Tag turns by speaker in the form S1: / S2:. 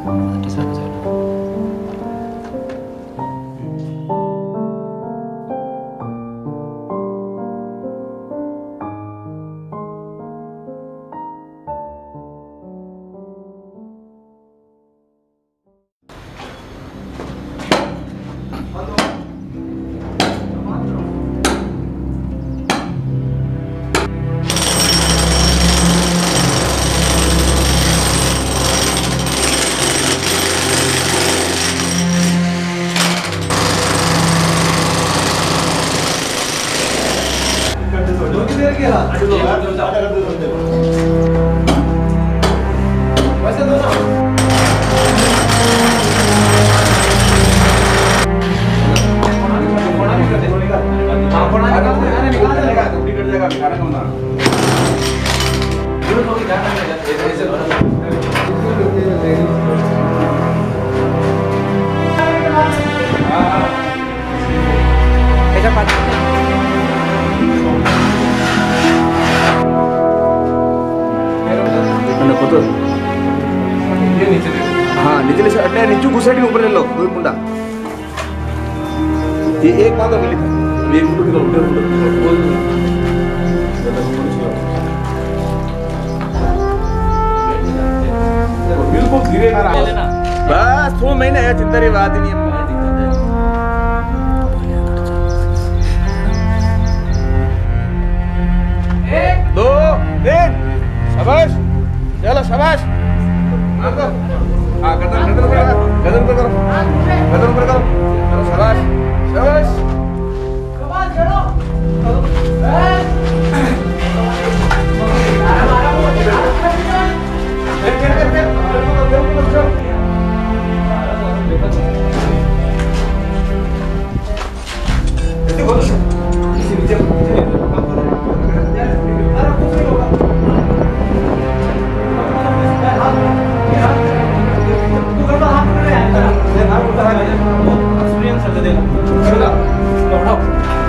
S1: That is वैसे
S2: दोनों तो अरे निचु घुसे टी ऊपर ले लो दो मुंडा ये एक बात अगली ये मुंडो के ऊपर बिल्कुल धीरे बस दो महीने है चिंता की बात ही नहीं है एक दो तीन शाबाश चलो शाबाश Mantap. Ah, kadang-kadang, kadang-kadang, kadang-kadang, kadang-kadang, kadang-kadang, ほら